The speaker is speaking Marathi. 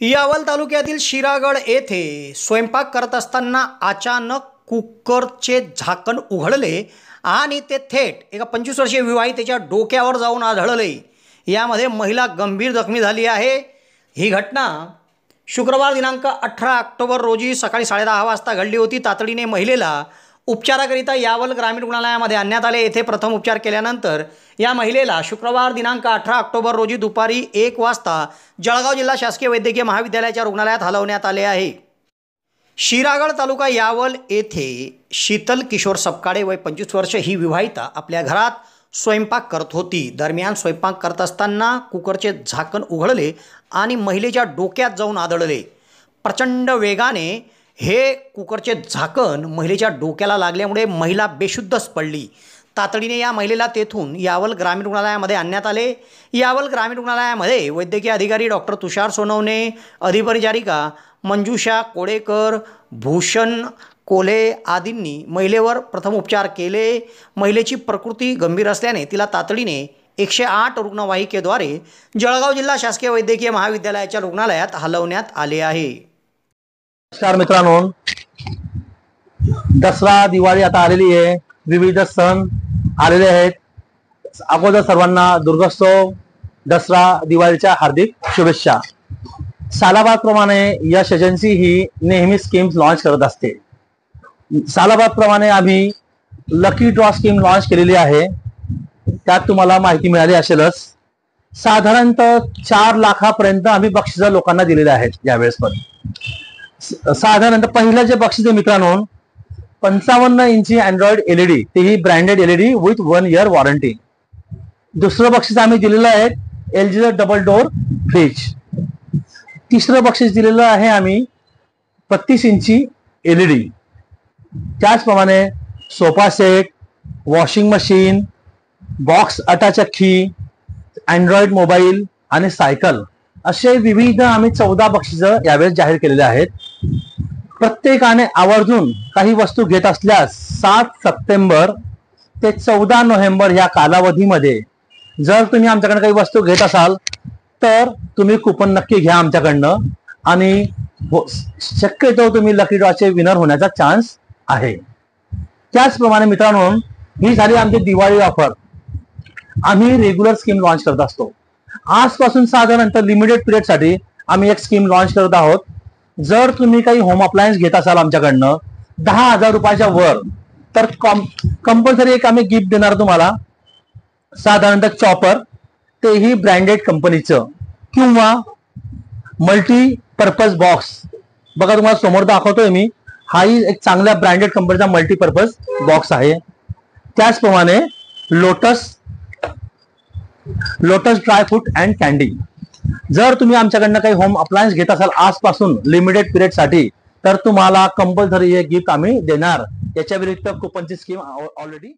यावल तालुक्यातील शिरागड येथे स्वयंपाक करत असताना अचानक कुकरचे झाकण उघडले आणि ते थेट एका पंचवीस वर्षीय विवाहितेच्या डोक्यावर जाऊन आढळले. यामध्ये महिला गंभीर जखमी झाली आहे. ही घटना शुक्रवार दिनांक अठरा ऑक्टोबर रोजी सकाळी साडेदहा वाजता घडली होती. तातडीने महिलेला उपचाराकरिता यावल ग्रामीण रुग्णालयामध्ये आणण्यात आले. येथे प्रथम उपचार केल्यानंतर या महिलेला शुक्रवार दिनांक अठरा ऑक्टोबर रोजी दुपारी एक वाजता जळगाव जिल्हा शासकीय वैद्यकीय महाविद्यालयाच्या रुग्णालयात हलवण्यात आले आहे. शिरागड तालुका यावल येथे शीतल किशोर सपकाळे वय पंचवीस वर्ष ही विवाहिता आपल्या घरात स्वयंपाक करत होती. दरम्यान स्वयंपाक करत असताना कुकरचे झाकण उघडले आणि महिलेच्या डोक्यात जाऊन आदळले. प्रचंड वेगाने हे कुकरचे झाकण महिलेच्या डोक्याला लागल्यामुळे महिला बेशुद्धच पडली. तातडीने या महिलेला तेथून यावल ग्रामीण रुग्णालयामध्ये आणण्यात आले. यावल ग्रामीण रुग्णालयामध्ये वैद्यकीय अधिकारी डॉक्टर तुषार सोनवणे अधिपरिचारिका मंजुषा कोडेकर भूषण कोल्हे आदींनी महिलेवर प्रथम उपचार केले. महिलेची प्रकृती गंभीर असल्याने तिला तातडीने एकशे आठ रुग्णवाहिकेद्वारे जळगाव जिल्हा शासकीय वैद्यकीय महाविद्यालयाच्या रुग्णालयात हलवण्यात आले आहे. नमस्कार मित्रांनो. दसरा दिवाळी आता आलेली आहे. विविध सण आलेले आहेत. अगोदर सर्वांना दुर्गोत्सव दसरा दिवाळीच्या हार्दिक शुभेच्छा. सालाबादप्रमाणे यश एजन्सी ही नेहमी स्कीम्स लॉन्च करत असते. सालाबादप्रमाणे आम्ही लकी ड्रॉ स्कीम लॉन्च केलेली आहे. त्यात तुम्हाला माहिती मिळाली असेलच. साधारणतः चार लाखापर्यंत आम्ही बक्षिसं लोकांना दिलेले आहेत यावेळेस पण. साधारणतः पहिलं जे बक्षीस आहे मित्रांनो पंचावन्न इंची अँड्रॉइड एलईडी तेही branded LED with one year warranty दुसरं बक्षीस आम्ही दिलेलं आहे एल जीचं डबल डोअर फ्रीज तिसरं बक्षीस दिलेलं आहे आम्ही बत्तीस इंची एलईडी त्याचप्रमाणे sofa set washing machine box अटाचक्की Android mobile आणि सायकल असे विविध आम्ही चौदा बक्षिसं यावेळेस जाहीर केलेले आहेत. प्रत्येकाने आवर्जून काही वस्तू घेत असल्यास सात सप्टेंबर ते चौदा नोव्हेंबर या कालावधीमध्ये जर तुम्ही आमच्याकडनं काही वस्तू घेत असाल तर तुम्ही कुपन नक्की घ्या आमच्याकडनं आणि हो- शक्यतो तुम्ही लकी ड्रॉचे विनर होण्याचा चान्स आहे. त्याचप्रमाणे मित्रांनो ही झाली आमची दिवाळी ऑफर आम्ही रेग्युलर स्कीम लॉन्च करत असतो. आजपासून साधारणतः लिमिटेड पिरियडसाठी आम्ही एक स्कीम लॉन्च करत आहोत. जर तुम्ही काही होम अप्लायन्स घेत असाल आमच्याकडनं दहा हजार रुपयाच्या वर तर कंपल्सरी एक आम्ही गिफ्ट देणार तुम्हाला. साधारणतः चॉपर तेही ब्रँडेड कंपनीचं किंवा मल्टी पर्पज बॉक्स बघा तुम्हाला समोर दाखवतोय मी. हाही एक चांगल्या ब्रँडेड कंपनीचा मल्टीपर्पज बॉक्स आहे. त्याचप्रमाणे lotus lotus dry fruit and candy. जर तुम्ही आमच्याकडनं काही होम अप्लायन्स घेत असाल आजपासून लिमिटेड पिरियडसाठी तर तुम्हाला कंपल्सरी हे गिफ्ट आम्ही देणार. याच्या व्यतिरिक्त कुपनची स्कीम ऑलरेडी